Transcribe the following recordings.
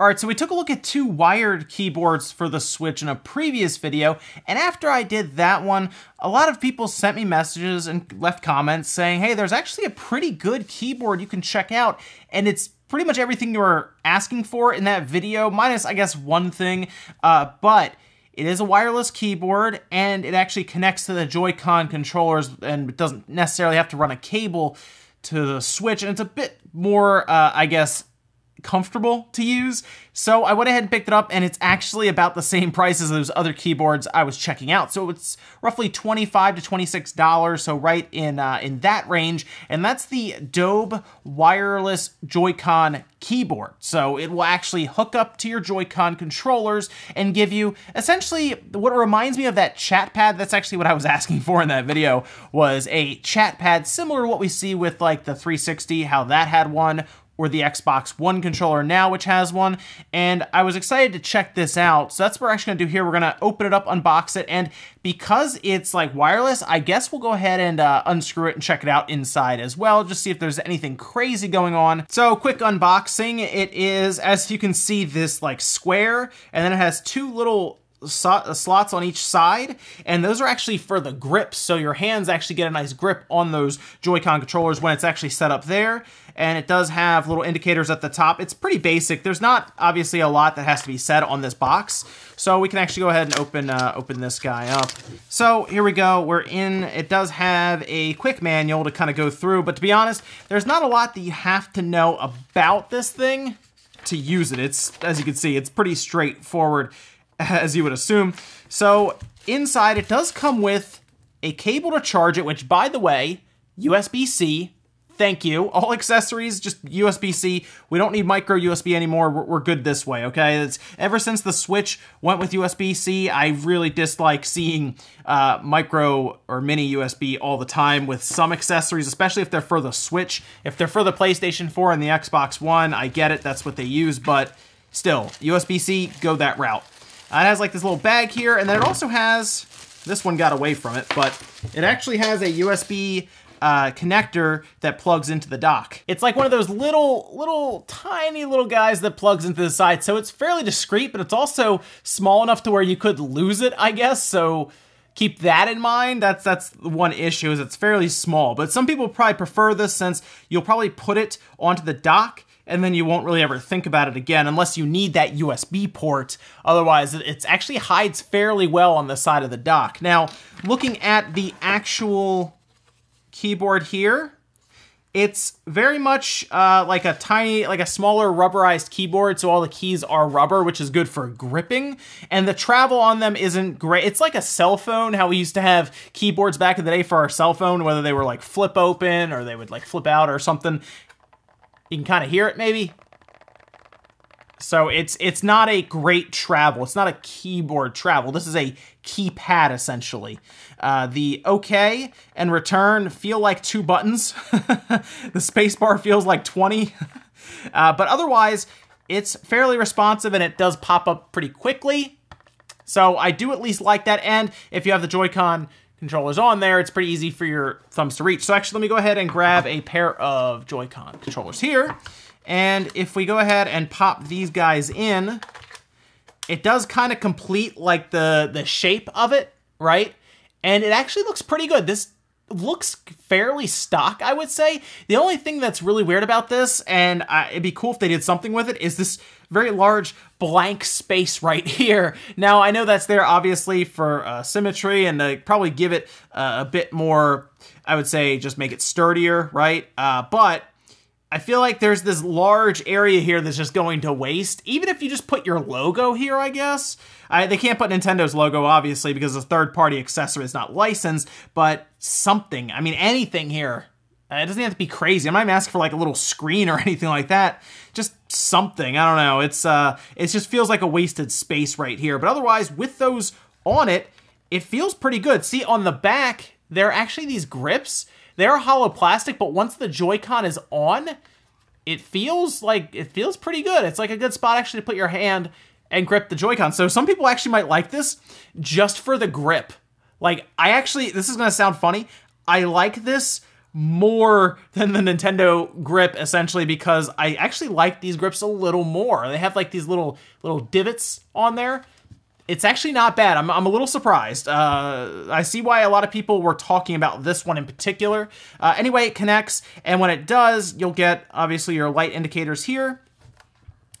All right, so we took a look at two wired keyboards for the Switch in a previous video, and after I did that one, a lot of people sent me messages and left comments saying, hey, there's actually a pretty good keyboard you can check out, and it's pretty much everything you were asking for in that video, minus, I guess, one thing, uh, but it is a wireless keyboard, and it actually connects to the Joy-Con controllers, and it doesn't necessarily have to run a cable to the Switch, and it's a bit more, uh, I guess, comfortable to use. So I went ahead and picked it up and it's actually about the same price as those other keyboards I was checking out. So it's roughly 25 to $26, so right in uh, in that range. And that's the Dobe wireless Joy-Con keyboard. So it will actually hook up to your Joy-Con controllers and give you essentially what reminds me of that chat pad. That's actually what I was asking for in that video was a chat pad similar to what we see with like the 360, how that had one or the Xbox One controller now, which has one, and I was excited to check this out. So that's what we're actually gonna do here. We're gonna open it up, unbox it, and because it's like wireless, I guess we'll go ahead and uh, unscrew it and check it out inside as well, just see if there's anything crazy going on. So quick unboxing, it is, as you can see, this like square, and then it has two little so slots on each side, and those are actually for the grips, so your hands actually get a nice grip on those Joy-Con controllers when it's actually set up there, and it does have little indicators at the top. It's pretty basic. There's not obviously a lot that has to be said on this box, so we can actually go ahead and open uh, open this guy up. So here we go. We're in. It does have a quick manual to kind of go through, but to be honest, there's not a lot that you have to know about this thing to use it. It's, as you can see, it's pretty straightforward as you would assume. So inside it does come with a cable to charge it, which by the way, USB-C, thank you. All accessories, just USB-C. We don't need micro USB anymore. We're, good this way, okay? It's, ever since the Switch went with USB-C, I really dislike seeing uh, micro or mini USB all the time with some accessories, especially if they're for the Switch. If they're for the PlayStation 4 and the Xbox One, I get it, that's what they use, but still, USB-C, go that route. Uh, it has like this little bag here, and then it also has, this one got away from it, but it actually has a USB uh, connector that plugs into the dock. It's like one of those little, little, tiny little guys that plugs into the side. So it's fairly discreet, but it's also small enough to where you could lose it, I guess. So keep that in mind. That's that's one issue is it's fairly small. But some people probably prefer this since you'll probably put it onto the dock and then you won't really ever think about it again unless you need that USB port. Otherwise, it actually hides fairly well on the side of the dock. Now, looking at the actual keyboard here, it's very much uh, like a tiny, like a smaller rubberized keyboard, so all the keys are rubber, which is good for gripping, and the travel on them isn't great. It's like a cell phone, how we used to have keyboards back in the day for our cell phone, whether they were like flip open or they would like flip out or something. You can kind of hear it maybe. So it's it's not a great travel. It's not a keyboard travel. This is a keypad essentially. Uh, the OK and return feel like two buttons. the spacebar feels like 20. uh, but otherwise, it's fairly responsive and it does pop up pretty quickly. So I do at least like that. And if you have the Joy-Con controllers on there, it's pretty easy for your thumbs to reach. So actually, let me go ahead and grab a pair of Joy-Con controllers here. And if we go ahead and pop these guys in, it does kind of complete like the, the shape of it, right? And it actually looks pretty good. This looks fairly stock, I would say. The only thing that's really weird about this, and uh, it'd be cool if they did something with it, is this very large blank space right here. Now, I know that's there obviously for uh, symmetry and to probably give it uh, a bit more, I would say, just make it sturdier, right? Uh, but I feel like there's this large area here that's just going to waste. Even if you just put your logo here, I guess. I, they can't put Nintendo's logo, obviously, because a third-party accessory is not licensed, but something. I mean, anything here. Uh, it doesn't have to be crazy. I'm even asking for like a little screen or anything like that. Just something. I don't know. It's uh, it just feels like a wasted space right here. But otherwise, with those on it, it feels pretty good. See, on the back, there are actually these grips they're hollow plastic, but once the Joy-Con is on, it feels like it feels pretty good. It's like a good spot actually to put your hand and grip the Joy-Con. So some people actually might like this just for the grip. Like I actually, this is gonna sound funny. I like this more than the Nintendo grip essentially because I actually like these grips a little more. They have like these little little divots on there. It's actually not bad. I'm, I'm a little surprised. Uh, I see why a lot of people were talking about this one in particular. Uh, anyway, it connects, and when it does, you'll get obviously your light indicators here.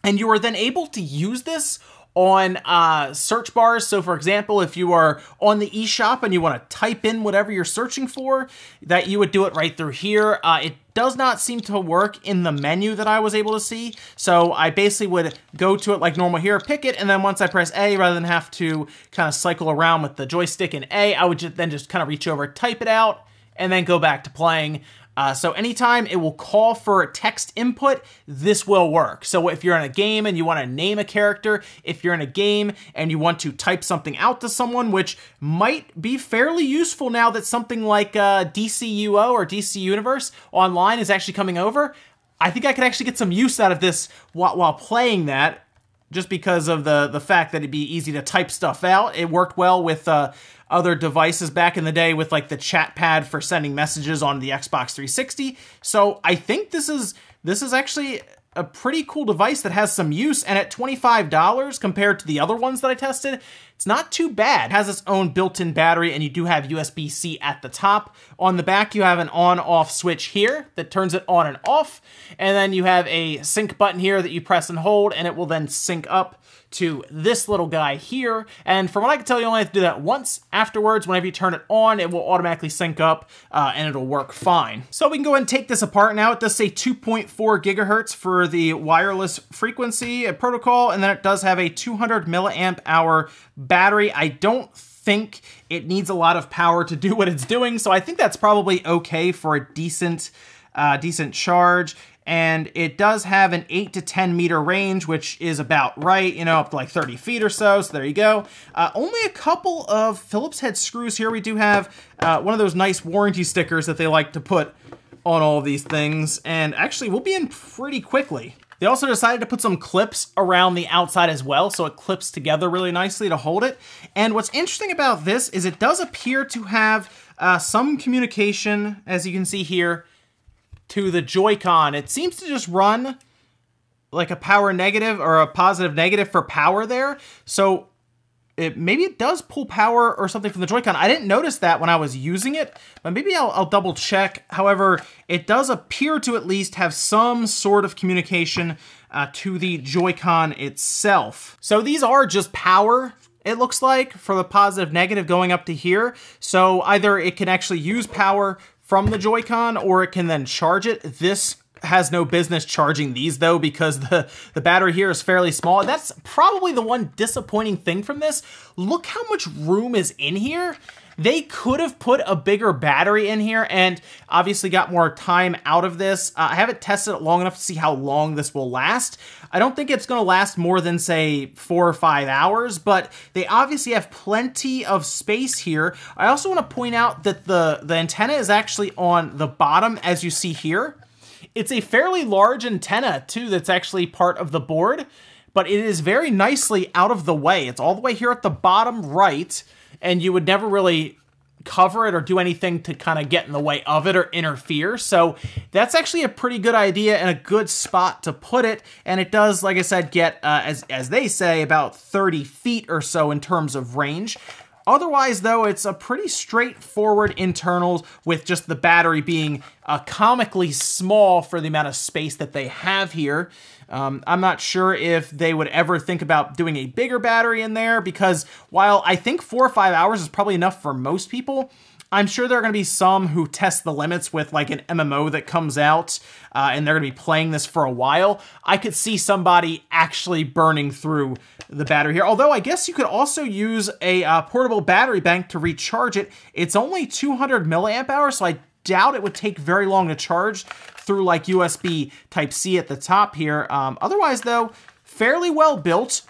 And you are then able to use this on uh, search bars. So, for example, if you are on the eShop and you want to type in whatever you're searching for, that you would do it right through here. Uh, it does not seem to work in the menu that I was able to see. So I basically would go to it like normal here, pick it, and then once I press A, rather than have to kind of cycle around with the joystick and A, I would just then just kind of reach over, type it out, and then go back to playing. Uh, so anytime it will call for text input, this will work. So if you're in a game and you want to name a character, if you're in a game and you want to type something out to someone, which might be fairly useful now that something like uh, DCUO or DC Universe online is actually coming over, I think I could actually get some use out of this while, while playing that just because of the the fact that it'd be easy to type stuff out. It worked well with uh, other devices back in the day with like the chat pad for sending messages on the Xbox 360. So I think this is this is actually a pretty cool device that has some use and at $25 compared to the other ones that I tested, it's not too bad. It has its own built-in battery and you do have USB-C at the top. On the back, you have an on-off switch here that turns it on and off. And then you have a sync button here that you press and hold and it will then sync up to this little guy here. And from what I can tell, you only have to do that once. Afterwards, whenever you turn it on, it will automatically sync up uh, and it'll work fine. So we can go ahead and take this apart now. It does say 2.4 gigahertz for the wireless frequency protocol, and then it does have a 200 milliamp hour battery. I don't think it needs a lot of power to do what it's doing, so I think that's probably okay for a decent uh, decent charge and it does have an 8 to 10 meter range, which is about right, you know, up to like 30 feet or so, so there you go. Uh, only a couple of Phillips head screws here. We do have uh, one of those nice warranty stickers that they like to put on all of these things, and actually we'll be in pretty quickly. They also decided to put some clips around the outside as well, so it clips together really nicely to hold it. And what's interesting about this is it does appear to have uh, some communication, as you can see here, to the Joy-Con. It seems to just run like a power negative or a positive negative for power there. So it, maybe it does pull power or something from the Joy-Con. I didn't notice that when I was using it, but maybe I'll, I'll, double check. However, it does appear to at least have some sort of communication uh, to the Joy-Con itself. So these are just power it looks like, for the positive negative going up to here. So either it can actually use power from the Joy-Con or it can then charge it. This has no business charging these though because the, the battery here is fairly small. That's probably the one disappointing thing from this. Look how much room is in here. They could have put a bigger battery in here and obviously got more time out of this. Uh, I haven't tested it long enough to see how long this will last. I don't think it's going to last more than, say, four or five hours, but they obviously have plenty of space here. I also want to point out that the, the antenna is actually on the bottom, as you see here. It's a fairly large antenna, too, that's actually part of the board, but it is very nicely out of the way. It's all the way here at the bottom right, and you would never really cover it or do anything to kind of get in the way of it or interfere. So that's actually a pretty good idea and a good spot to put it. And it does, like I said, get, uh, as, as they say, about 30 feet or so in terms of range. Otherwise, though, it's a pretty straightforward internals with just the battery being uh, comically small for the amount of space that they have here. Um, I'm not sure if they would ever think about doing a bigger battery in there because while I think four or five hours is probably enough for most people, I'm sure there are going to be some who test the limits with like an MMO that comes out uh, and they're going to be playing this for a while. I could see somebody actually burning through the battery here. Although I guess you could also use a uh, portable battery bank to recharge it. It's only 200 milliamp hours, so I doubt it would take very long to charge through like USB Type-C at the top here. Um, otherwise though, fairly well built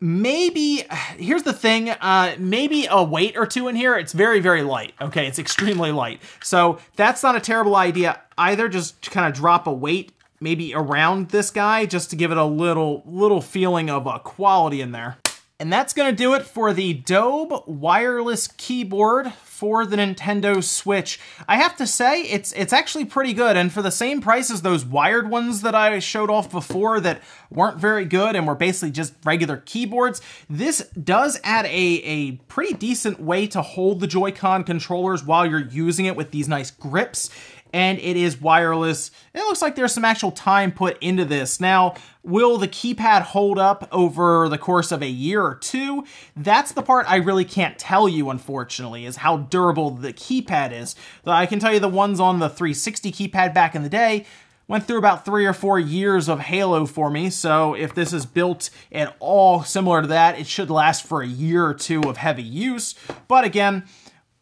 maybe here's the thing uh maybe a weight or two in here it's very very light okay it's extremely light. So that's not a terrible idea either just kind of drop a weight maybe around this guy just to give it a little little feeling of a uh, quality in there And that's going to do it for the Dobe wireless keyboard for the Nintendo Switch. I have to say, it's it's actually pretty good, and for the same price as those wired ones that I showed off before that weren't very good and were basically just regular keyboards, this does add a, a pretty decent way to hold the Joy-Con controllers while you're using it with these nice grips and it is wireless. It looks like there's some actual time put into this. Now, will the keypad hold up over the course of a year or two? That's the part I really can't tell you, unfortunately, is how durable the keypad is. I can tell you the ones on the 360 keypad back in the day, went through about three or four years of Halo for me, so if this is built at all similar to that, it should last for a year or two of heavy use. But again,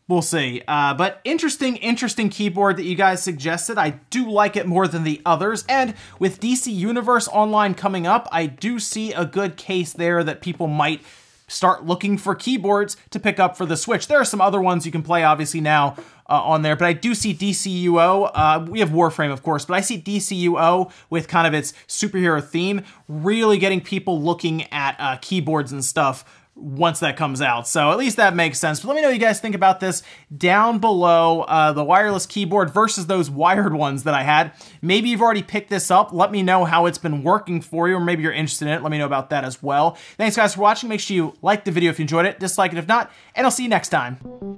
We'll see. Uh, but interesting, interesting keyboard that you guys suggested. I do like it more than the others. And with DC Universe Online coming up, I do see a good case there that people might start looking for keyboards to pick up for the Switch. There are some other ones you can play, obviously, now uh, on there, but I do see DCUO. Uh, we have Warframe, of course, but I see DCUO with kind of its superhero theme really getting people looking at uh, keyboards and stuff once that comes out. So at least that makes sense. But let me know what you guys think about this down below, uh, the wireless keyboard versus those wired ones that I had. Maybe you've already picked this up. Let me know how it's been working for you, or maybe you're interested in it. Let me know about that as well. Thanks guys for watching. Make sure you like the video if you enjoyed it, dislike it if not, and I'll see you next time.